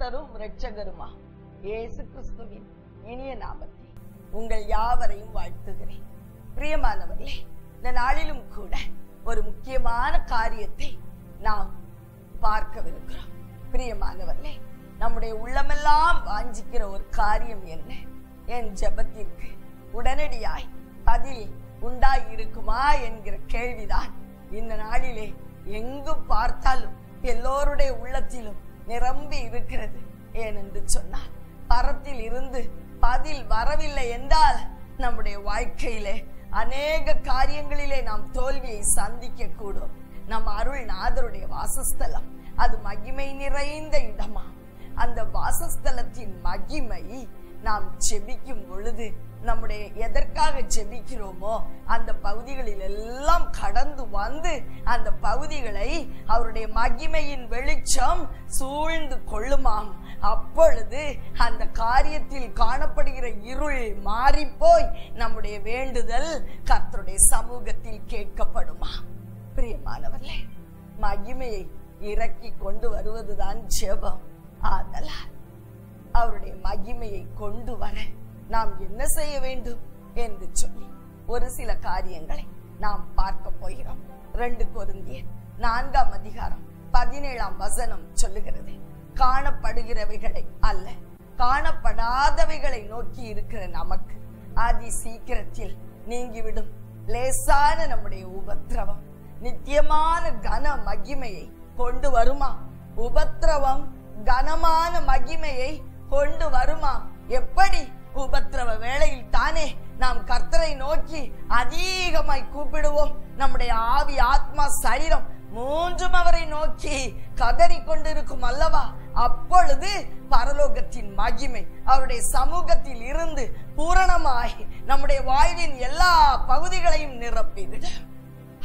கர்த்தரும் இரட்சகருமா? இயேசு கிறிஸ்துவின் இனிய நாமத்தில் உங்கள் யாவரையும் வாழ்த்துகிறேன். பிரியமானவர்களே இந்த நாளிலும் கூட ஒரு முக்கியமான காரியத்தை நாம் பார்க்கவிருக்கிறோம். பிரியமானவர்களே நம்முடைய உள்ளமெல்லாம் வாஞ்சிக்கிற ஒரு காரியம் என்ன? என் ஜெபத்திற்கு உடனடியாய் பதில் உண்டாய் இருக்குமா என்கிற கேள்விதான் இந்த நாளிலே எங்கும் பார்த்தாலும் எல்லோருடைய உள்ளத்திலும் நிரம்பி இருக்கிறது. ஏனென்று சொன்னால் பரத்தில் இருந்து பதில் வரவில்லை என்றால் நம்முடைய வாழ்க்கையிலே அநேக காரியங்களிலே நாம் தோல்வியை சந்திக்க கூடும் நம் அருள்நாதருடைய வாசஸ்தலம் அது மகிமை நிறைந்த இடமா? அந்த வாசஸ்தலத்தின் மகிமை நாம் ஜெபிக்கும் பொழுது நம்முடைய எதற்காக ஜெபிக்கிறோமோ அந்த பகுதிகளில் எல்லாம் கடந்து வந்து அந்த பகுதிகளை அவருடைய மகிமையின் வெளிச்சம் சூழ்ந்து கொள்ளுமாம். அப்பொழுது அந்த காரியத்தில் காணப்படுகிற இருள் மாறிப்போய் நம்முடைய வேண்டுதல் கர்த்தருடைய சமூகத்தில் கேட்கப்படுமா? பிரியமானவர்களே மகிமையை இறக்கி கொண்டு வருவதுதான் ஜெபம். ஆதலால் அவருடைய மகிமையை கொண்டு வர நாம் என்ன செய்ய வேண்டும் என்று சொல்லி ஒரு சில காரியங்களை நாம் பார்க்க போகிறோம். ரெண்டு பொருந்திய நான்காம் அதிகாரம் பதினேழாம் வசனம் சொல்லுகிறது. காணப்படுகிறவைகளை அல்ல காணப்படாதவைகளை நோக்கி இருக்கிற நமக்கு அதி சீக்கிரத்தில் நீங்கிவிடும். லேசான நம்முடைய உபத்திரவம் நித்தியமான கன மகிமையை கொண்டு வருமா? உபத்திரவம் கனமான மகிமையை கொண்டு வருமா? எப்படி உபத்திரவ வேளையில் தானே நாம் கர்த்தரை நோக்கி அதிகமாய் கூப்பிடுவோம். நம்முடைய ஆவி ஆத்மா சரீரம் மூன்றும் அவரை நோக்கி கதறி கொண்டிருக்கும் அல்லவா? அப்பொழுது பரலோகத்தின் மகிமை அவருடைய சமூகத்தில் இருந்து பூரணமாய் நம்முடைய வாழ்வின் எல்லா பகுதிகளையும் நிரப்பிவிட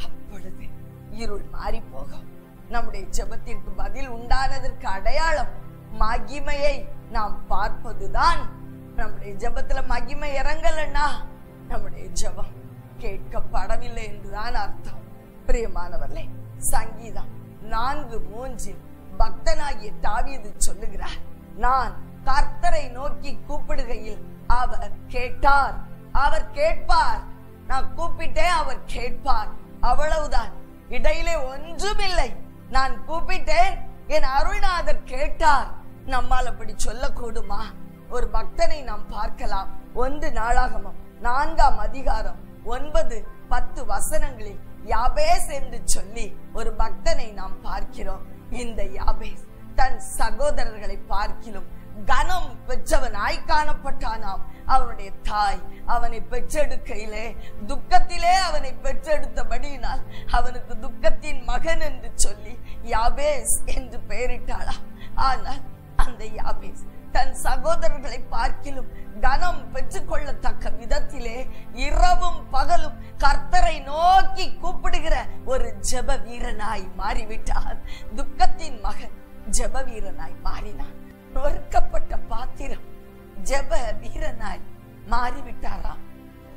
அப்பொழுது இருள் மாறி போகும் நம்முடைய ஜெபத்திற்கு பதில் உண்டானதற்கு அடையாளம் மகிமையை நாம் பார்ப்பதுதான் நம்முடைய ஜெபத்துல மகிமை இறங்கலன்னா நம்முடைய ஜெபம் கேட்கப்படவில்லை என்றுதான் அர்த்தம். பிரியமானவர்களே சங்கீதம் நான்கு மூன்றில் பக்தனாகிய தாவியது சொல்லுகிறார் நான் கர்த்தரை நோக்கி கூப்பிடுகையில் அவர் கேட்டார். அவர் கேட்பார். நான் கூப்பிட்டேன் அவர் கேட்பார். அவ்வளவுதான். இடையிலே ஒன்றுமில்லை. நான் கூப்பிட்டேன். என் அருள்நாதர் கேட்டார். நம்மால் அப்படி சொல்லக்கூடுமா? ஒரு பக்தனை நாம் பார்க்கலாம். ஒன்று நாளாகமம் நான்காம் அதிகாரம் ஒன்பது பத்து வசனங்களில் யாபேஸ் என்று சொல்லி ஒரு பக்தனை நாம் பார்க்கிறோம். இந்த யாபேஸ் தன் சகோதரர்களை பார்க்கிலும் கனம் பெற்றவனாய் காணப்பட்டானாம். அவனுடைய தாய் அவனை பெற்றெடுக்கையிலே துக்கத்திலே அவனை பெற்றெடுத்தபடியினால் அவனுக்கு துக்கத்தின் மகன் என்று சொல்லி யாபேஸ் என்று பெயரிட்டாளாம். ஆனால் அந்த யாபேஸ் தன் சகோதரர்களை பார்க்கிலும் கனம் பெற்றுக்கொள்ளத்தக்க விதத்திலே இரவும் பகலும் கர்த்தரை நோக்கி கூப்பிடுகிற ஒரு ஜெப வீரனாய் மாறிவிட்டார். துக்கத்தின் மகன் ஜெப வீரனாய் மாறினான். நொறுக்கப்பட்ட பாத்திரம் ஜெப வீரனாய் மாறிவிட்டாராம்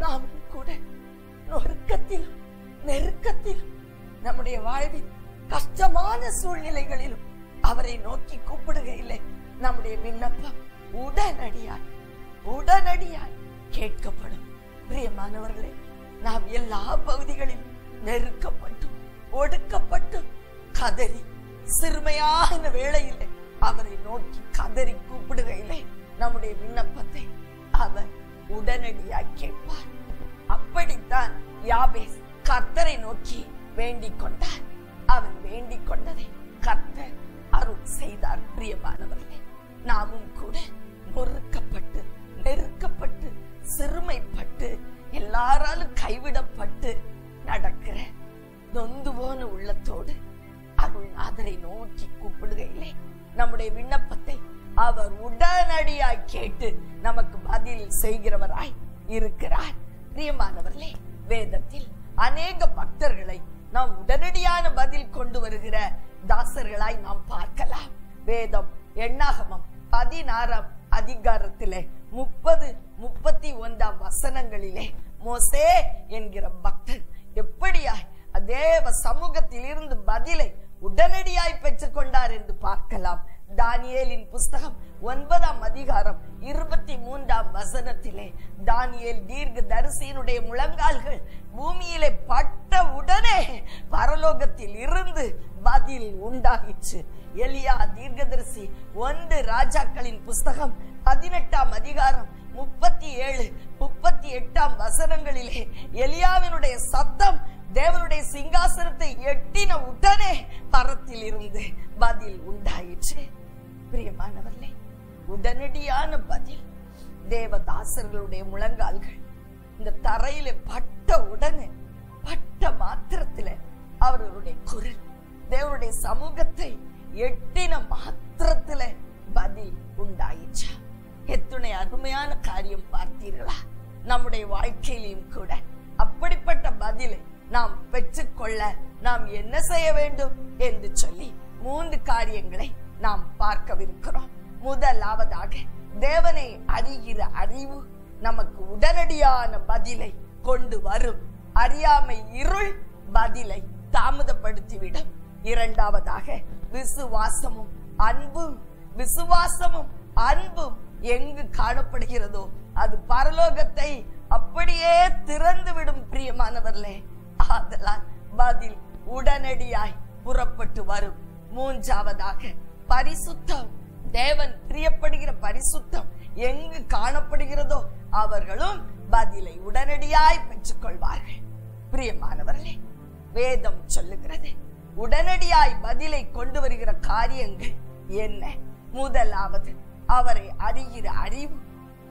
நாமும் கூட நொறுக்கத்திலும் நெருக்கத்திலும் நம்முடைய வாழ்வில் கஷ்டமான சூழ்நிலைகளிலும் அவரை நோக்கி கூப்பிடுகையிலே நம்முடைய விண்ணப்பம் உடனடியாய் உடனடியாய் கேட்கப்படும். பிரியமானவர்களே நாம் எல்லா பகுதிகளில் நெருக்கப்பட்டும் ஒடுக்கப்பட்டு கதறி சிறுமையான வேளையிலே அவரை நோக்கி கதறி கூப்பிடுகையிலே நம்முடைய விண்ணப்பத்தை அவர் உடனடியாய் கேட்பார். அப்படித்தான் யாபேஸ் கர்த்தரை நோக்கி வேண்டிக் கொண்டார். அவன் வேண்டிக் கொண்டதை கர்த்தர் அருள் செய்தார் பிரியமானவர்களே. நாமும் கூட நொறுக்கப்பட்டு நெருக்கப்பட்டு சிறுமைப்பட்டு எல்லாராலும் கைவிடப்பட்டு நடக்கிற நொந்து போன உள்ளத்தோடு அருள்நாதரை நோக்கி கூப்பிடுகையிலே நம்முடைய விண்ணப்பத்தை அவர் உடனடியாய் கேட்டு நமக்கு பதில் செய்கிறவராய் இருக்கிறார். பிரியமானவர்களே வேதத்தில் அநேக பக்தர்களை நாம் உடனடியான பதில் கொண்டு வருகிற தாசர்களாய் நாம் பார்க்கலாம். வேதம் எண்ணாகமம் பதினாறாம் அதிகாரத்திலே முப்பது முப்பத்தி ஒன்றாம் வசனங்களிலே மோசே என்கிற பக்தன் எப்படியாய் தேவ சமூகத்தில் இருந்து பதிலை உடனடியாய் பெற்றுக்கொண்டார் என்று பார்க்கலாம். தானியேலின் புஸ்தகம் ஒன்பதாம் அதிகாரம் இருபத்தி மூன்றாம் வசனத்திலே தானியேல் தீர்க்க தரிசியினுடைய முழங்கால்கள் பூமியிலே பட்ட உடனே பரலோகத்தில் இருந்து பதில் உண்டாகிச்சு எலியா தீர்க்கதரிசி ஒன்று ராஜாக்களின் புஸ்தகம் பதினெட்டாம் அதிகாரம் முப்பத்தி ஏழு முப்பத்தி எட்டாம் வசனங்களிலே எலியாவினுடைய சத்தம் தேவனுடைய சிங்காசனத்தை எட்டின உடனே பரத்தில் இருந்து பதில் உண்டாயிற்று. பிரியமானவர்களே உடனடியான பதில். தேவதாசர்களுடைய முழங்கால்கள் இந்த தரையில பட்ட உடனே பட்ட மாத்திரத்துல அவர்களுடைய குரல் தேவனுடைய சமூகத்தை எட்டின மாத்திரத்துல பதில் உண்டாயிச்சா எத்துணை அருமையான காரியம் பார்த்தீர்களா? நம்முடைய வாழ்க்கையிலையும் கூட. அப்படிப்பட்ட பதிலை நாம் பெற்றுக்கொள்ள நாம் என்ன செய்ய வேண்டும் என்று சொல்லி மூன்று காரியங்களை நாம் பார்க்கவிருக்கிறோம். முதலாவதாக தேவனை அறிகிற அறிவு நமக்கு உடனடியான பதிலை கொண்டு வரும். அறியாமை இருள் பதிலை தாமதப்படுத்திவிடும். இரண்டாவதாக விசுவாசமும் அன்பும் விசுவாசமும் அன்பும் எங்கு காணப்படுகிறதோ அது பரலோகத்தை அப்படியே திறந்து விடும் பிரியமானவர்களே. ஆதலால் பதில் உடனடியாய் புறப்பட்டு வரும். மூன்றாவதாக பரிசுத்தம். தேவன் பிரியப்படுகிற பரிசுத்தம் எங்கு காணப்படுகிறதோ அவர்களும் பதிலை உடனடியாய் பெற்றுக்கொள்வார்கள். பிரியமானவர்களே வேதம் சொல்லுகிறது உடனடியாய் பதிலை கொண்டு வருகிற காரியங்கள் என்ன? முதலாவது அவரை அறிகிற அறிவு.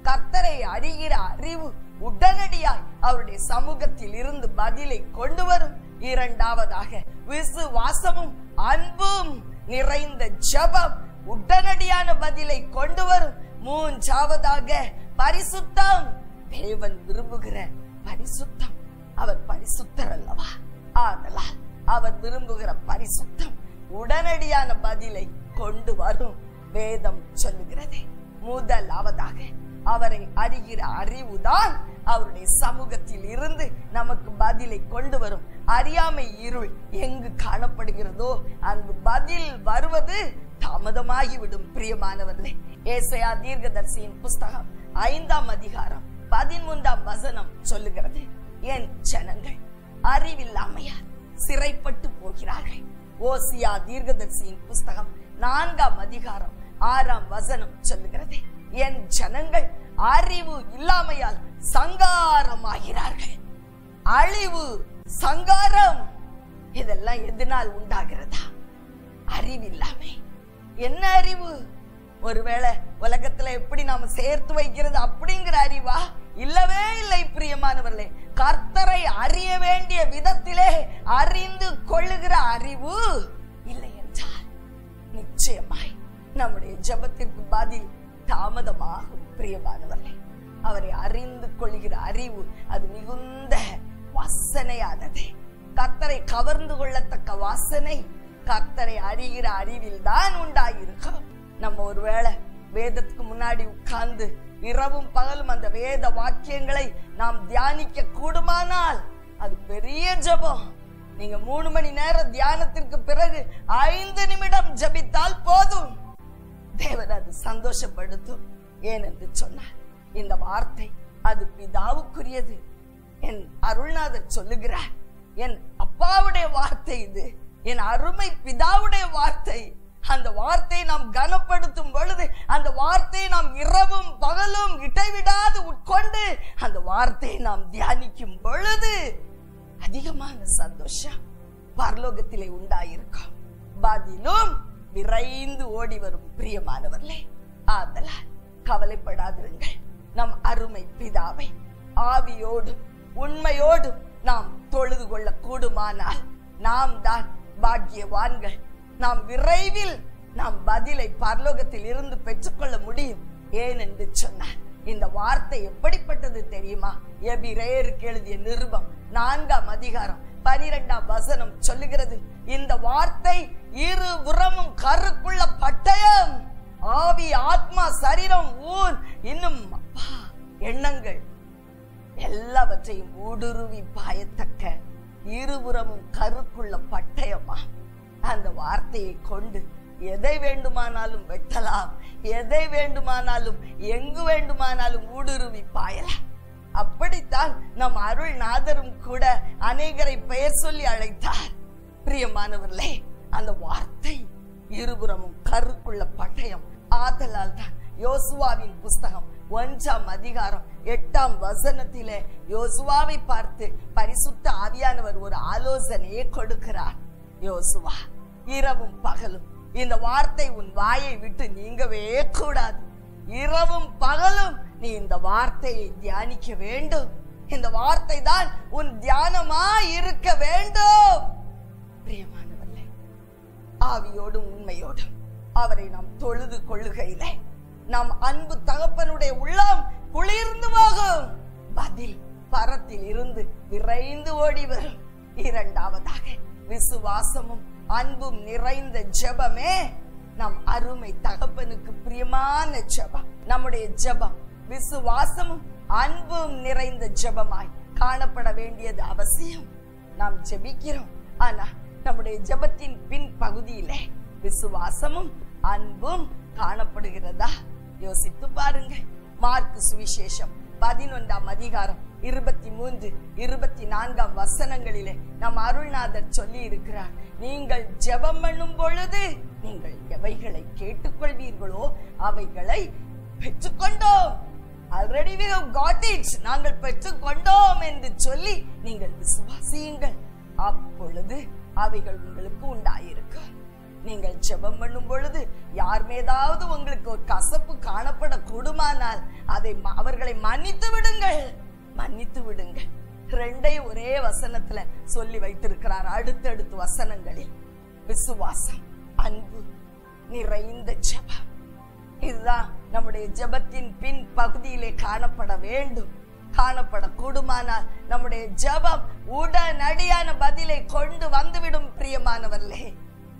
கர்த்தரை அறிகிற அறிவு உடனடியாய் அவருடைய சமூகத்தில் இருந்து பதிலை கொண்டு வரும். இரண்டாவதாக விசுவாசமும் அன்பும் நிறைந்த ஜபம் உடனடியான பதிலை கொண்டு வரும். மூன்றாவதாக பரிசுத்தம். தேவன் விரும்புகிற பரிசுத்தம். அவர் பரிசுத்தர் அல்லவா? ஆதலால் அவர் விரும்புகிற பரிசுத்தம் உடனடியான பதிலை கொண்டு வரும். வேதம் சொல்லுகிறது. முதலாவதாக அவரை அறிகிற அறிவுதான் அவருடைய சமூகத்தில் இருந்து நமக்கு பதிலை கொண்டு வரும். அறியாமை இருள் எங்கு காணப்படுகிறதோ அங்கு பதில் வருவது தாமதமாகிவிடும் பிரியமானவர்களே. ஏசையா தீர்க்கதர்சியின் புஸ்தகம் ஐந்தாம் அதிகாரம் பதிமூன்றாம் வசனம் சொல்லுகிறது. என் ஜனங்கள் அறிவில்லாமையார் சிறைப்பட்டு போகிறார்கள். ஓசியா தீர்க்கதர்சியின் புஸ்தகம் நான்காம் அதிகாரம் ஆறாம் வசனம் சொல்லுகிறது. என் ஜனங்கள் அறிவு இல்லாமையால் சங்காரம் ஆகிறார்கள் அழிவு சங்காரம் இதெல்லாம் எதனால் உண்டாகிறதா? அறிவில்லாமே. என்ன அறிவு? ஒருவேளை உலகத்துல எப்படி நாம சேர்த்து வைக்கிறது அப்படிங்கிற அறிவா? இல்லவே இல்லை பிரியமானவர்களே. கர்த்தரை அறிய வேண்டிய விதத்திலே அறிந்து கொள்ளுகிற அறிவு இல்லை என்றால் நிச்சயமாய் நம்முடைய ஜபத்திற்கு பதில் தாமதமாகும் பிரியமானவர்களே. அவரை அறிந்து கொள்கிற அறிவு அது மிகுந்த வாசனையானது. கத்தரை கவர்ந்து கொள்ளத்தக்க வாசனை கத்தரை அறிகிற அறிவில் தான் உண்டாயிருக்கும். நம்ம ஒருவேளை வேதத்துக்கு முன்னாடி உட்கார்ந்து இரவும் பகலும் அந்த வேத வாக்கியங்களை நாம் தியானிக்க கூடுமானால் அது பெரிய ஜெபம். நீங்க மூணு மணி நேரம் தியானத்திற்கு பிறகு ஐந்து நிமிடம் ஜபித்தால் போதும். தேவன் அது சந்தோஷப்படுத்தும். ஏனென்று சொன்னார். இந்த வார்த்தை அது பிதாவுக்குரியது. என் அருள்நாதர் சொல்லுகிறார் என் அப்பாவுடைய வார்த்தை இது என் அருமை பிதாவுடைய வார்த்தை. அந்த வார்த்தையை நாம் கனப்படுத்தும் பொழுது அந்த வார்த்தையை நாம் இரவும் பகலும் இடைவிடாது உட்கொண்டு அந்த வார்த்தையை நாம் தியானிக்கும் பொழுது அதிகமான சந்தோஷம் பரலோகத்திலே உண்டாயிருக்கும். பதிலும் விரைந்து ஓடி வரும் பிரியமானவர்களே ஆதலால் கவலைப்படாதிருங்கள். நம் அருமை பிதாவை ஆவியோடு உண்மையோடு நாம் தொழுது கொள்ள கூடுமானால் நாம் தான் பாக்கியவான்கள். நாம் விரைவில் நாம் பதிலை பரலோகத்தில் இருந்து பெற்றுக்கொள்ள முடியும். ஏன் என்று சொன்னார் இந்த வார்த்தை எப்படிப்பட்டது தெரியுமா? எபிரேயருக்கு எழுதிய நிருபம் நான்காம் அதிகாரம் பனிரெண்டாம் வசனம் சொல்லுகிறது இந்த வார்த்தை இரு புறமும் கருக்குள்ள பட்டயம். ஆவி ஆத்மா சரீரம் ஊன் இன்னும் எண்ணங்கள் எல்லாவற்றையும் ஊடுருவி பாயத்தக்க இருபுறமும் கருக்குள்ள பட்டயமா? அந்த வார்த்தையை கொண்டு எதை வேண்டுமானாலும் வெட்டலாம் எதை வேண்டுமானாலும் எங்கு வேண்டுமானாலும் ஊடுருவி பாயலாம் அப்படித்தான் நம் அருள் நாதரும் கூட அநேகரை பெயர் சொல்லி அழைத்தார். பிரியமானவர்களே அந்த வார்த்தை இருபுறமும் கருக்குள்ள பட்டயம் ஆதலால் தான் யோசுவாவின் புஸ்தகம் ஒன்றாம் அதிகாரம் எட்டாம் வசனத்திலே யோசுவாவை பார்த்து பரிசுத்த ஆவியானவர் ஒரு ஆலோசனையை கொடுக்கிறார். யோசுவா இரவும் பகலும். இந்த வார்த்தை உன் வாயை விட்டு நீங்கவே கூடாது. இரவும் பகலும் நீ இந்த வார்த்தையை தியானிக்க வேண்டும். இந்த வார்த்தை தான் உன் தியானமா இருக்க வேண்டும். பிரியமானவர்களே ஆவியோடும் உண்மையோடும் அவரை நாம் தொழுது கொள்ளுகையிலே நம் அன்பு தகப்பனுடைய உள்ளம் குளிர்ந்து போகும். பதில் பரத்தில் இருந்து விரைந்து ஓடி வரும். இரண்டாவதாக விசுவாசமும் அன்பும் நிறைந்த ஜெபமே நம் அருமை தகப்பனுக்கு பிரியமான ஜெபம். நம்முடைய ஜெபம் விசுவாசமும் அன்பும் நிறைந்த ஜெபமாய் காணப்பட வேண்டியது அவசியம். நாம் ஜெபிக்கிறோம். ஆனா நம்முடைய ஜெபத்தின் பின் பகுதியிலே விசுவாசமும் அன்பும் காணப்படுகிறதா? யோசித்து பாருங்க மார்க் சுவிசேஷம் பதினொன்றாம் அதிகாரம் இருபத்தி மூன்று இருபத்தி நான்காம் வசனங்களிலே நம் அருள்நாதர் சொல்லி இருக்கிறார் நீங்கள் ஜெபம் பண்ணும் பொழுது நீங்கள் எவைகளை கேட்டுக்கொள்வீர்களோ அவைகளை பெற்றுக்கொண்டோம். Already we have got it நாங்கள் பெற்றுக்கொண்டோம் என்று சொல்லி நீங்கள் விசுவாசியுங்கள். அப்பொழுது அவைகள் உங்களுக்கு உண்டாயிருக்கும். நீங்கள் ஜெபம் பண்ணும் பொழுது யார் மீதாவது உங்களுக்கு ஒரு கசப்பு காணப்பட கூடுமானால் அதை அவர்களை மன்னித்து விடுங்கள். மன்னித்து விடுங்கள். ரெண்டையும் ஒரே வசனத்துல சொல்லி வைத்திருக்கிறார் அடுத்தடுத்து வசனங்களில். விசுவாசம் அன்பு நிறைந்த ஜெபம். இதுதான் நம்முடைய ஜெபத்தின் பின் பகுதியிலே காணப்பட வேண்டும். காணப்பட கூடுமானால் நம்முடைய ஜெபம் உடனடியான பதிலை கொண்டு வந்துவிடும் பிரியமானவர்களே.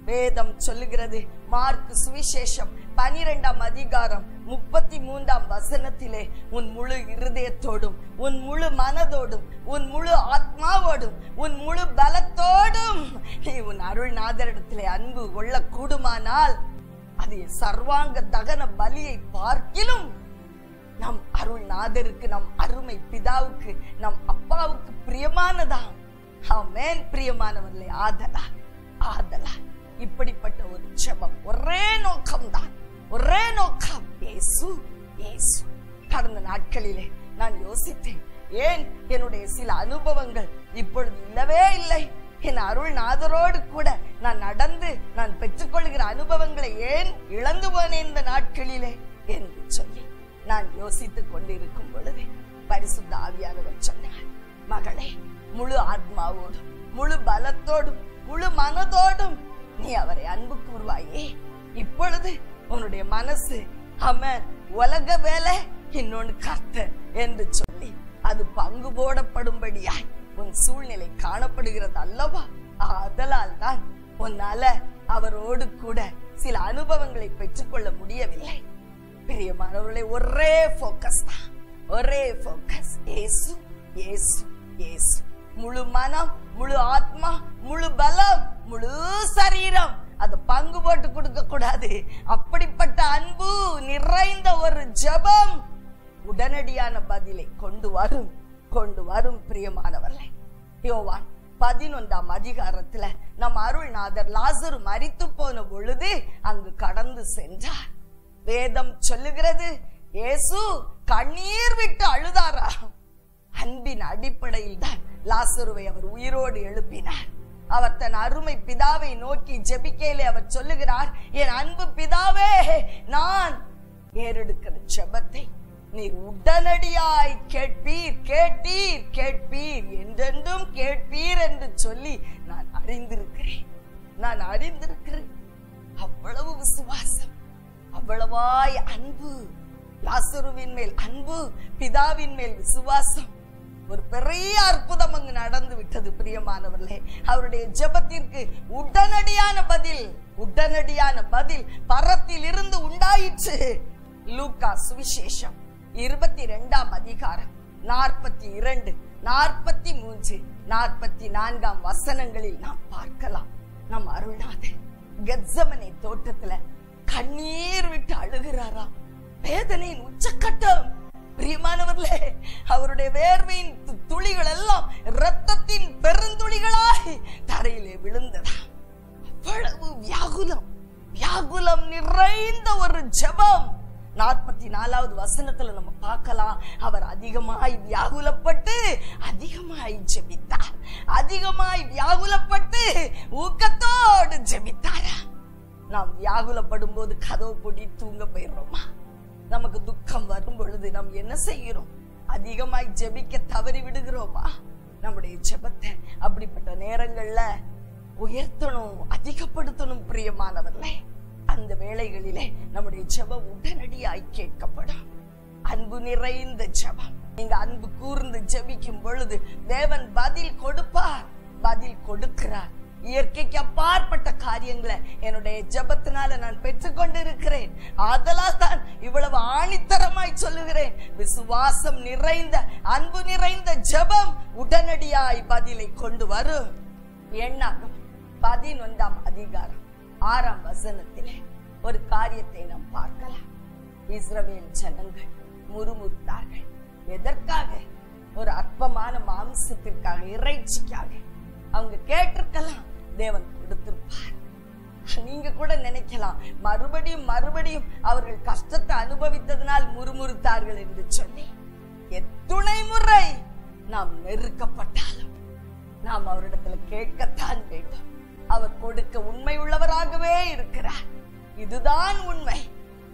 வேதம் சொல்லுகிறது. மார்க் சுவிசேஷம் பனிரெண்டாம் அதிகாரம் முப்பத்தி மூன்றாம் வசனத்திலே உன் முழு இருதயத்தோடும் உன் முழு மனதோடும் உன் முழு ஆத்மாவோடும் உன் முழு பலத்தோடும் நீ உன் அருள்நாதரிடத்திலே அன்பு கொள்ள கூடுமானால் அது சர்வாங்க தகன பலியை பார்க்கிலும் நம் அருள்நாதருக்கு நம் அருமை பிதாவுக்கு நம் அப்பாவுக்கு பிரியமானதா? ஆமென். பிரியமானவர்களே ஆதலா ஆதலா இப்படிப்பட்ட ஒரு ஜெபம். ஒரே நோக்கம்தான். ஒரே நோக்கம். ஏசு ஏசு. கடந்த நாட்களிலே நான் யோசித்தேன். ஏன் என்னுடைய சில அனுபவங்கள் இப்பொழுது இல்லவே இல்லை? என் அருள்நாதரோடு கூட நான் நடந்து நான் பெற்றுக்கொள்கிற அனுபவங்களை ஏன் இழந்து போனேன் இந்த நாட்களிலே என்று சொல்லி நான் யோசித்துக் கொண்டிருக்கும் பொழுது பரிசுத்த ஆவியானவர் சொன்னார் மகளே முழு ஆத்மாவோடும் முழு பலத்தோடும் முழு மனதோடும் நீ அவரை அன்பு கூறுவாயே இப்பொழுது உன்னுடைய மனசு அவன் உலக வேலை இன்னொன்னு கர்த்த என்று சொல்லி அது பங்கு போடப்படும்படியாய் உன் சூழ்நிலை காணப்படுகிறது அல்லவா? அதலால் தான் உன்னால அவரோடு கூட சில அனுபவங்களை பெற்றுக்கொள்ள முடியவில்லை. பிரியமானவர்களே ஒரே போக்கஸ் தான். ஒரே போக்கஸ் ஏசு ஏசு ஏசு. முழு மனம் முழு ஆத்மா முழு பலம் முழு சரீரம். அதை பங்கு போட்டு கொடுக்க கூடாது. அப்படிப்பட்ட அன்பு நிறைந்த ஒரு ஜெபம் உடனடியான பதிலை கொண்டு வரும் கொண்டு வரும் பிரியமானவர்களே. யோவான் பதினொன்றாம் அதிகாரத்துல நம் அருள்நாதர் லாசரு மறித்து போன பொழுது அங்கு கடந்து சென்றார். வேதம் சொல்லுகிறது இயேசு கண்ணீர் விட்டு அழுதாரா? அன்பின் அடிப்படையில் தான் லாசருவை அவர் உயிரோடு எழுப்பினார். அவர் தன் அருமை பிதாவை நோக்கி ஜெபிக்கையிலே அவர் சொல்லுகிறார் என் அன்பு பிதாவே நான் ஏறெடுக்கிற ஜெபத்தை நீர் உடனடியாய் கேட்பீர் கேட்டீர் கேட்பீர் என்றென்றும் கேட்பீர் என்று சொல்லி நான் அறிந்திருக்கிறேன். நான் அறிந்திருக்கிறேன். அவ்வளவு விசுவாசம் அவ்வளவாய் அன்பு லாசருவின் மேல் அன்பு பிதாவின் மேல் விசுவாசம் ஒரு பெரிய அற்புதம் அங்கு நடந்து விட்டது பிரியமானவர்களே. அவருடைய ஜெபத்திற்கு உடனடியான பதில் உடனடியான பதில் பரத்தில் இருந்து உண்டாயிற்று. லூக்கா சுவிசேஷம் இருபத்தி ரெண்டாம் அதிகாரம் நாற்பத்தி இரண்டு நாற்பத்தி மூன்று நாற்பத்தி நான்காம் வசனங்களில் நாம் பார்க்கலாம். நம் அருளாதே கெட்சமனை தோட்டத்துல கண்ணீர் விட்டு அழுகிறாராம். வேதனையின் உச்சக்கட்டம். பிரியமானவர்களே அவருடைய வேர்வையின் துளிகள் எல்லாம் இரத்தத்தின் பெருந்துளிகளாய் தரையிலே விழுந்ததா. அவ்வளவு வியாகுலம் வியாகுலம் நிறைந்த ஒரு ஜெபம். நாற்பத்தி நாலாவது வசனத்துல நம்ம பார்க்கலாம். அவர் அதிகமாய் வியாகுலப்பட்டு அதிகமாய் ஜெபித்தார். அதிகமாய் வியாகுலப்பட்டு ஊக்கத்தோடு ஜெபித்தாரா. நாம் வியாகுலப்படும் போது கதவு பொடி தூங்க போயிடுறோமா? நமக்கு துக்கம் வரும் பொழுது நாம் என்ன செய்கிறோம்? அதிகமாய் ஜெபிக்க தவறி விடுகிறோமா? நம்முடைய ஜெபத்தை அப்படிப்பட்ட நேரங்கள்ல உயர்த்தணும் அதிகப்படுத்தணும் பிரியமானவர்களே. அந்த வேளைகளிலே நம்முடைய ஜெபம் உடனடியாய் கேட்கப்படும். அன்பு நிறைந்த ஜெபம். நீங்க அன்பு கூர்ந்து ஜெபிக்கும் பொழுது தேவன் பதில் கொடுப்பார். பதில் கொடுக்கிறார். இயற்கைக்கு அப்பாற்பட்ட காரியங்களை என்னுடைய ஜெபத்தினால நான் பெற்றுக்கொண்டு இருக்கிறேன் தான் இவ்வளவு ஆணித்தரமாய் சொல்லுகிறேன். விசுவாசம் நிறைந்த அன்பு நிறைந்த ஜெபம் உடனடியாய் பதிலை கொண்டு வரும். எண்ணாகும். பதினொன்றாம் அதிகாரம் ஆறாம் வசனத்திலே ஒரு காரியத்தை நாம் பார்க்கலாம். இஸ்ரவேல் ஜனங்கள் முறுமுறுத்தார்கள். எதற்காக? ஒரு அற்பமான மாம்சத்திற்காக இறைச்சிக்காக. அவங்க கேட்டிருக்கலாம். தேவன் எடுத்திருப்பார். நீங்க கூட நினைக்கலாம். மறுபடியும் மறுபடியும் அவர்கள் கஷ்டத்தை அனுபவித்ததனால் முறுமுறுத்தார்கள் என்று சொல்லி எத்துணை முறை நாம் நெருக்கப்பட்டாலும் நாம் அவரிடத்துல கேட்கத்தான் வேண்டும். அவர் கொடுக்க உண்மை உள்ளவராகவே இருக்கிறார். இதுதான் உண்மை.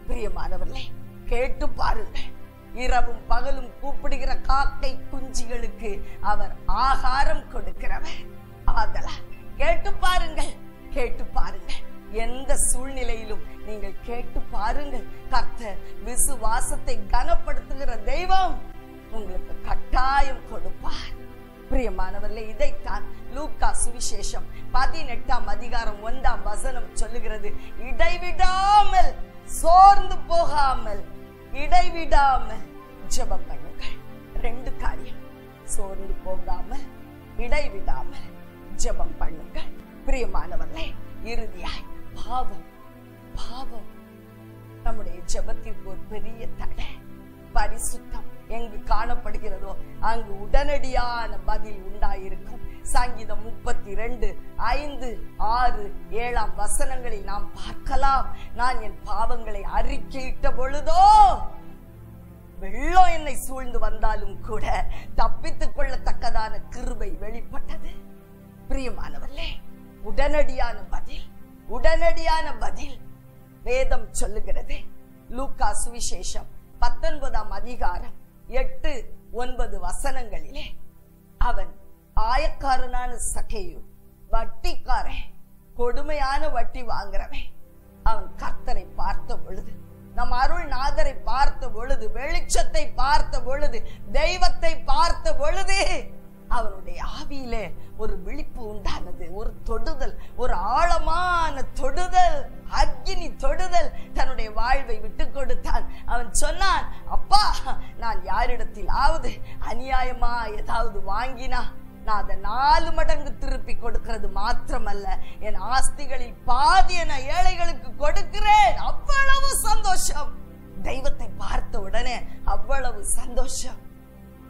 பிரியமானவர்களே கேட்டு பாருங்கள். இரவும் பகலும் கூப்பிடுகிற காக்கை குஞ்சிகளுக்கு அவர் ஆகாரம் கொடுக்கிறவர். ஆதலா கேட்டு பாருங்கள் கேட்டு பாருங்கள். எந்த சூழ்நிலையிலும் நீங்கள் கேட்டு பாருங்கள். கர்த்தர் விசுவாசத்தை கனப்படுத்துகிற தெய்வம் உங்களுக்கு கட்டாயம் கொடுப்பார். பிரியமானவர்களே இதைத்தான் லூக்கா சுவிசேஷம் பதினெட்டாம் அதிகாரம் ஒன்றாம் வசனம் சொல்லுகிறது. இடைவிடாமல் சோர்ந்து போகாமல் இடைவிடாமல் ஜெபம் பண்ணுங்கள். ரெண்டு காரியம். சோர்ந்து போகாமல் இடைவிடாமல் ஜெபம் பண்ணுங்க. பிரியமானவர்களே இறுதியாய் பாவம் பாவம். நம்முடைய ஜெபத்திற்கு ஒரு பெரிய தடை பரிசுத்தம் எங்கு காணப்படுகிறதோ அங்கு உடனடியான பதில் உண்டாயிருக்கும். சங்கீதம் முப்பத்தி ரெண்டு ஐந்து ஆறு ஏழாம் வசனங்களில் நாம் பார்க்கலாம். நான் என் பாவங்களை அறிக்கையிட்ட பொழுதோ வெள்ளம் என்னை சூழ்ந்து வந்தாலும் கூட தப்பித்துக் கொள்ளத்தக்கதான கிருபை வெளிப்பட்டது. பிரியமானவர்களே உடனடியான பதில் உடனடியான பதில் வேதம் சொல்லுகிறது. லூக்கா சுவிசேஷம் பத்தொன்பதாம் அதிகாரம் எட்டு ஒன்பது வசனங்களிலே அவன் ஆயக்காரனான சகையு வட்டிக்காரன் கொடுமையான வட்டி வாங்குறவன். அவன் கர்த்தரை பார்த்த பொழுது நம் அருள்நாதரை பார்த்த பொழுது வெளிச்சத்தை பார்த்த பொழுது தெய்வத்தை பார்த்த பொழுது அவனுடைய ஆவியிலே ஒரு விழிப்பு உண்டானது ஒரு தொடுதல் ஒரு ஆழமான தொடுதல் அக்னி தொடுதல் தன்னுடைய வாழ்வை விட்டு கொடுத்தான். அவன் சொன்னான் அப்பா நான் யாரிடத்தில் ஆவது அநியாயமா ஏதாவது வாங்கினா நான் அதை நாலு மடங்கு திருப்பி கொடுக்கிறது மாத்திரமல்ல. என் ஆஸ்திகளில் பாதி என ஏழைகளுக்கு கொடுக்கிறேன். அவ்வளவு சந்தோஷம். தெய்வத்தை பார்த்த உடனே அவ்வளவு சந்தோஷம்.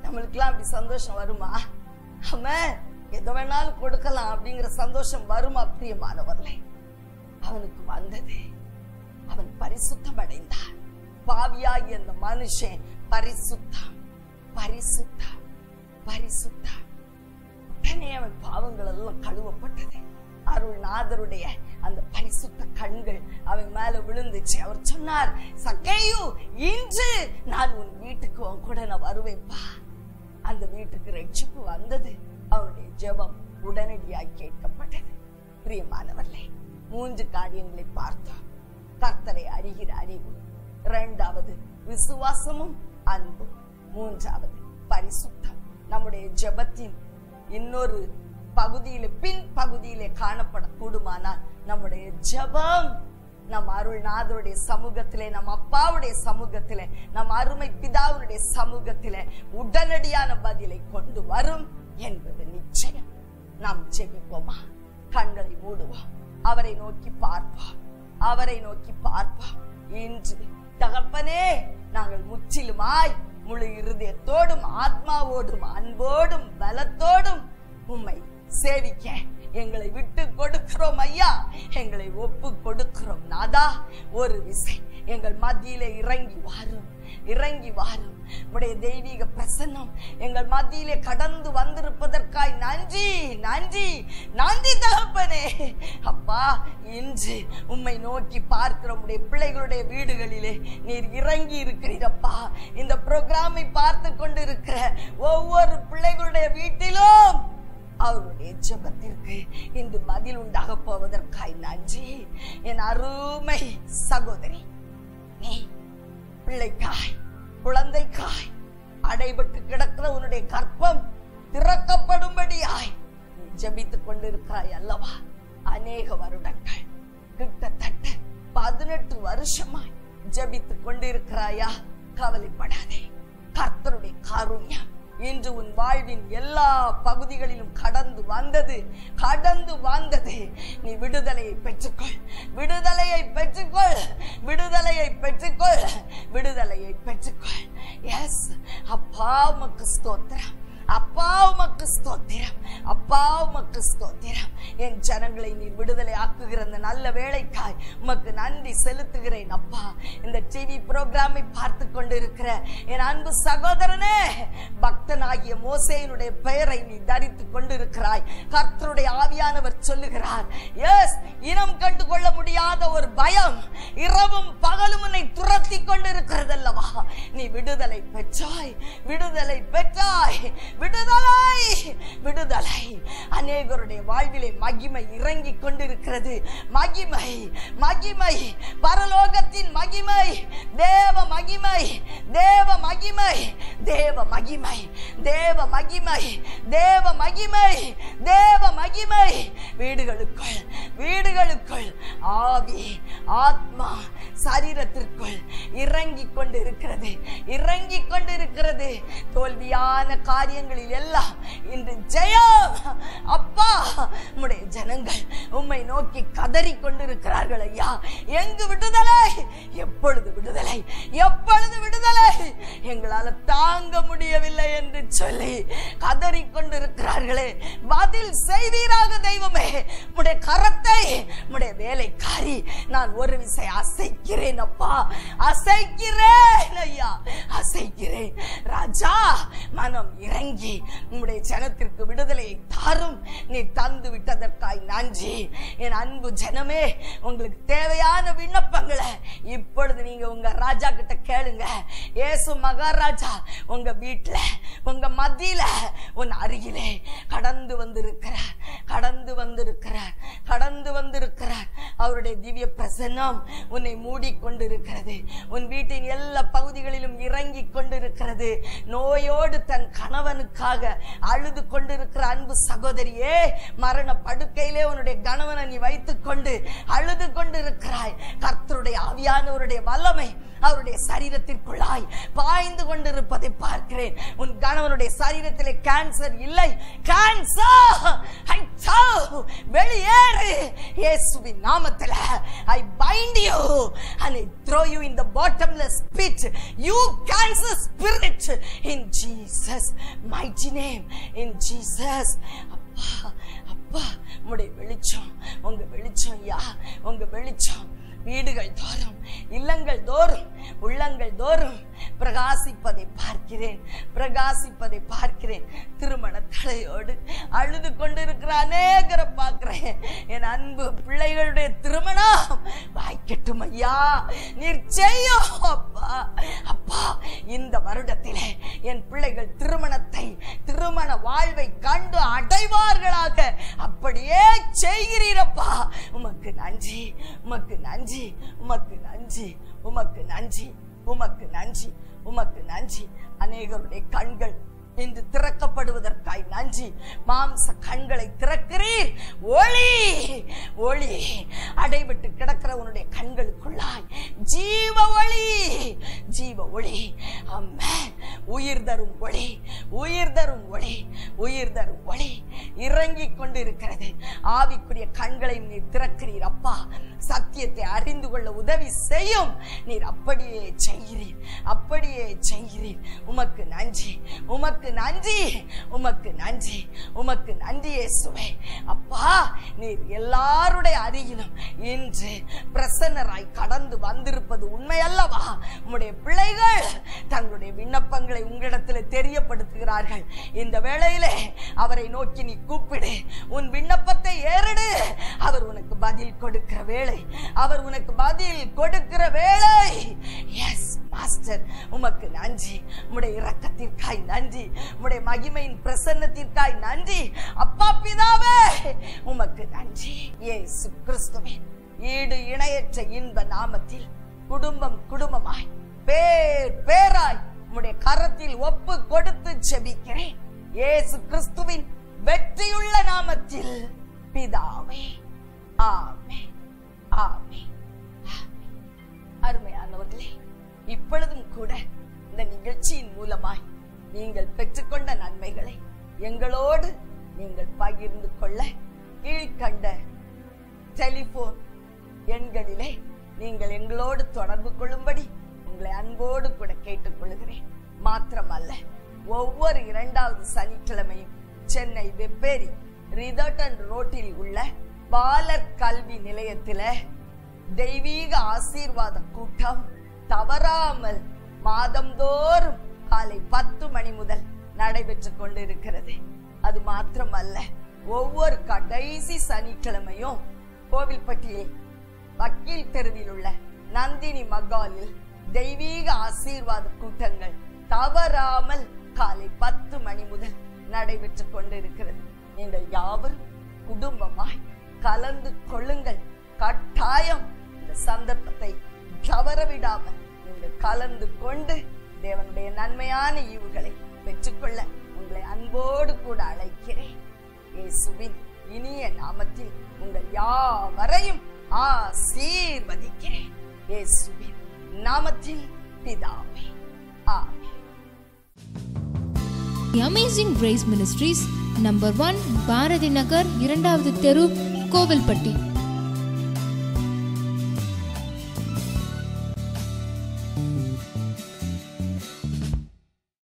நம்மளுக்கெல்லாம் அப்படி சந்தோஷம் வருமா? அவன் வேணாலும் கொடுக்கலாம் அப்படிங்கிற சந்தோஷம் வருமா பிரியமானவர்களே? அவனுக்கு வந்தது. அவன் பரிசுத்தம் அடைந்தான் பாவியாகி அந்த மனுஷன் பரிசுத்தம் பரிசுத்தம் பரிசுத்தம். உடனே அவன் பாவங்கள் எல்லாம் கழுவப்பட்டது அருள்நாதருடைய அந்த பரிசுத்த கண்கள் அவன் மேல விழுந்துச்சு. அவர் சொன்னார் சக்கையு இன்று நான் உன் வீட்டுக்கு உன் கூட நான் வருவேன்பா. அந்த வீட்டுக்கு ரட்சிப்பு வந்தது. அவருடைய ஜெபம் உடனடியாய் கேட்கப்பட்டது. பிரியமானவர்களே மூன்று காரியங்களை பார்த்தோம். கர்த்தரை அறிகிற அறிவு இரண்டாவது விசுவாசமும் அன்பும் மூன்றாவது பரிசுத்தம். நம்முடைய ஜெபத்தின் இன்னொரு பகுதியில பின் பகுதியிலே காணப்படக்கூடுமானால் நம்முடைய ஜபம் நம் அருள்நாதருடைய சமூகத்திலே நம் அப்பாவுடைய சமூகத்திலே நம் அருமை பிதாவுடைய சமூகத்திலே உடனடியான பதிலை கொண்டு வரும் என்பது நிச்சயம். நாம் ஜெபிப்போமா? கண்களை மூடுவோம் அவரை நோக்கி பார்ப்போம் அவரை நோக்கி பார்ப்போம் இன்று தகப்பனே நாங்கள் முற்றிலுமாய் முழு இருதயத்தோடும் ஆத்மாவோடும் அன்போடும் பலத்தோடும் உம்மை சேவிக்க எங்களை விட்டு கொடுக்கிறோம் ஐயா. எங்களை ஒப்பு கொடுக்கிறோம் நாதா. ஒரு விசை எங்கள் மத்தியிலே இறங்கி வாரும் இறங்கி வாரும். உடைய தெய்வீக பிரசன்னம் எங்கள் மத்தியிலே கடந்து வந்திருப்பதற்காய் நன்றி நன்றி நன்றி தகப்பனே. அப்பா இன்று உம்மை நோக்கி பார்க்கிற உடைய பிள்ளைகளுடைய வீடுகளிலே நீர் இறங்கி இருக்கிறீரப்பா. இந்த புரோகிராமை பார்த்து கொண்டு இருக்கிற ஒவ்வொரு பிள்ளைகளுடைய வீட்டிலும் அவருடைய ஜெபத்திற்கு இன்று பதில் உண்டாக போவதற்காய் நன்றி. என் அருமை சகோதரி நீ பிள்ளைக்காய் குழந்தைக்காய் அடைபட்டு கிடக்கிற உன்னுடைய கற்பம் திறக்கப்படும்படியாய் நீ ஜெபித்துக் கொண்டிருக்கிறாய் அல்லவா? அநேக வருடங்கள் கிட்டத்தட்ட பதினெட்டு வருஷமாய் ஜெபித்துக் கொண்டிருக்கிறாயா? கவலைப்படாதே. கர்த்தருடைய காருண்யம் இன்று உன் வாழ்வின் எல்லா பகுதிகளிலும் கடந்து வந்தது கடந்து வந்தது. நீ விடுதலையை பெற்றுக்கொள். விடுதலையை பெற்றுக்கொள். விடுதலையை பெற்றுக்கொள். விடுதலையை பெற்றுக்கொள். எஸ் அப்பா உமக்கு ஸ்தோத்திரம். அப்பா உமக்கு ஸ்தோத்திரம். அப்பா உமக்கு ஸ்தோத்திரம். என் ஜனங்களை நீ விடுதலை ஆக்குகிற அந்த நல்ல வேலைக்காய் உமக்கு நன்றி செலுத்துகிறேன் அப்பா. இந்த டிவி புரோகிராமை பார்த்து கொண்டிருக்கிற என் அன்பு சகோதரனே பக்தனாகிய மோசேயினுடைய பெயரை நீ தரித்து கொண்டிருக்கிறாய். கர்த்தருடைய ஆவியானவர் சொல்லுகிறார் எஸ் இனம் கண்டு கொள்ள முடியாத ஒரு பயம் இரவும் பகலும் உன்னை துரத்தி கொண்டிருக்கிறது அல்லவா நீ விடுதலை பெற்றாய் விடுதலை பெற்றாய். விடுதலை விடுதலை. அநேகருடைய வாழ்விலே மகிமை இறங்கி கொண்டிருக்கிறது. மகிமை மகிமை பரலோகத்தின் மகிமை தேவ மகிமை தேவ மகிமை தேவ மகிமை தேவ மகிமை தேவ மகிமை தேவ மகிமை. வீடுகளுக்குள் வீடுகளுக்குள் ஆவி ஆத்மா சரீரத்திற்குள் இறங்கி கொண்டிருக்கிறது இறங்கி கொண்டிருக்கிறது தோல்வியான காரியங்களில் எல்லாம் இன்று ஜெயம். அப்பா உம்முடைய ஜனங்கள் உம்மை நோக்கி கதறி கொண்டிருக்கிறார்கள் ஐயா. எங்கு விடுதலை? எப்பொழுது விடுதலை? எப்பொழுது விடுதலை? எங்களால தாங்க முடியவில்லை என்று சொல்லி கதறி கொண்டிருக்கிறார்களே பதில் செய்தீராக தெய்வமே. உடைய கரத்தை உடைய வேலைக்காரி நான் ஒரு விசை அசைக்கிறேன் அப்பா. அசைக்கிறேன் ஐயா. அசைக்கிறேன். ராஜா மனம் இறங்கி உம்முடைய ஜனத்திற்கு விடுதலையை தாரும். நீ தந்து கொடுத்ததற்காய் நன்றி. என் அன்பு ஜனமே உங்களுக்கு தேவையான விண்ணப்பங்களை இப்பொழுது நீங்க உங்க ராஜா கிட்ட கேளுங்க. ஏசு மகாராஜா உங்க வீட்டுல உங்க மத்தியில உன் அருகிலே கடந்து வந்திருக்கிறார் கடந்து வந்திருக்கிறார் கடந்து வந்திருக்கிறார் அவருடைய திவ்ய பிரசன்னம் உன்னை மூடிக்கொண்டிருக்கிறது. உன் வீட்டின் எல்லா பகுதிகளிலும் இறங்கி கொண்டிருக்கிறது. நோயோடு தன் கணவனுக்காக அழுது கொண்டிருக்கிற அன்பு சகோதரியே மரண படுக்கையிலே உன்னுடைய கணவனை நீ வைத்துக் கொண்டு அழுது கொண்டிருக்கிறாய் கர்த்தருடைய ஆவியானவருடைய வல்லமை அவருடைய சரீரத்திற்குள்ளாய் பாய்ந்து கொண்டிருப்பதை பார்க்கிறேன். உன் கணவனுடைய சரீரத்திலே கேன்சர் இல்லை. கேன்சர் வெளியேறு! இயேசுவின் நாமத்தில் I bind you and I throw you in the bottomless pit you cancer spirit in Jesus mighty name in Jesus அப்பா அப்பா உங்களுடைய வெளிச்சம் உங்க வெளிச்சம் யா உங்க வெளிச்சம். வீடுகள் தோறும் இல்லங்கள் தோறும் உள்ளங்கள் தோறும். பிரகாசிப்பதை பார்க்கிறேன் பிரகாசிப்பதை பார்க்கிறேன். திருமண தலையோடு அழுது கொண்டிருக்கிற அநேகரை பார்க்கிறேன். என் அன்பு பிள்ளைகளுடைய திருமணம் வாய்க்கட்டும் ஐயா நீர் செய்யும் அப்பா. அப்பா இந்த வருடத்திலே என் பிள்ளைகள் திருமணத்தை திருமண வாழ்வை கண்டு அடைவார்களாக. அப்படியே செய்கிறீரப்பா. உமக்கு நன்றி உமக்கு நன்றி உமக்கு நன்றி உமக்கு நன்றி. உமக்கு நன்றி உமக்கு நன்றி. அநேகருடைய கண்கள் இன்று திறக்கப்படுவதற்காய் நன்றி. மாம்ச கண்களை திறக்கிறீர். ஒளி ஒளி. அடைவிட்டு கிடக்கிற உன்னுடைய கண்களுக்குள்ளாய் ஜீவ ஒளி ஜீவ ஒளி. அம்மா உயிர் தரும் ஒளி உயிர் தரும் ஒளி உயிர் தரும் ஒளி. இறங்கிக் கொண்டு இருக்கிறது ஆவிக்குரிய கண்களை நீ திறக்கிறீர் அப்பா. சத்தியத்தை அறிந்து கொள்ள உதவி செய்யும். நீர் அப்படியே செய்கிறீர். அப்படியே செய்கிறீர். உமக்கு நன்றி. உமக்கு நன்றி. உமக்கு நன்றி. உமக்கு நன்றியே சுவை அப்பா நீர் எல்லாருடைய அருகிலும் இன்று பிரசன்னராய் கடந்து வந்திருப்பது உண்மை அல்லவா உம்முடைய பிள்ளைகள் தங்களுடைய விண்ணப்பங்களை உங்களிடத்தில் தெரியப்படுத்துகிறார்கள். இந்த வேளையிலே அவரை நோக்கி நீ கூப்பிடு. உன் விண்ணப்பத்தை ஏறிடு. அவர் உனக்கு பதில் கொடுக்கிற வேளை அவர் உனக்கு பதில் கொடுக்கிற வேளை. எஸ் மாஸ்டர் உமக்கு நன்றி. உம்முடைய இரக்கத்திற்காய் நன்றி. உம்முடைய மகிமையின் பிரசன்னத்திற்காய் நன்றி. அப்பா பிதாவே உமக்கு நன்றி. ஏ கிறிஸ்துவே ஈடு இணையற்ற இன்ப நாமத்தில் குடும்பம் குடும்பமாய் பேர் பேராய் உம்முடைய கரத்தில் ஒப்பு கொடுத்து செபிக்கிறேன். ஏசு கிறிஸ்து சனிக்கிழமையும் கோவில்பட்டியில் வக்கீல் தெருவில் உள்ள நந்தினி மகாலில் தெய்வீக ஆசீர்வாத கூட்டங்கள் தவறாமல் காலை பத்து மணி முதல் நடைபெற்றுக் கொண்டிருக்கிறது. நீங்கள் யாவரும் குடும்பமாய் கலந்து கொள்ளுங்கள். கட்டாயம் இந்த சந்தர்ப்பத்தை தவறவிடாமல் நீங்கள் கலந்து கொண்டு தேவனுடைய நன்மையான ஈவுகளை பெற்றுக்கொள்ள உங்களை அன்போடு கூட அழைக்கிறேன். இயேசுவின் இனிய நாமத்தில் உங்கள் யாவரையும் ஆசீர்வதிக்கிறேன். இயேசுவின் நாமத்தில் பிதாவே ஆமென். Amazing Grace Ministries number one Bharathi Nagar இரண்டாவது தெரு கோவில்பட்டி.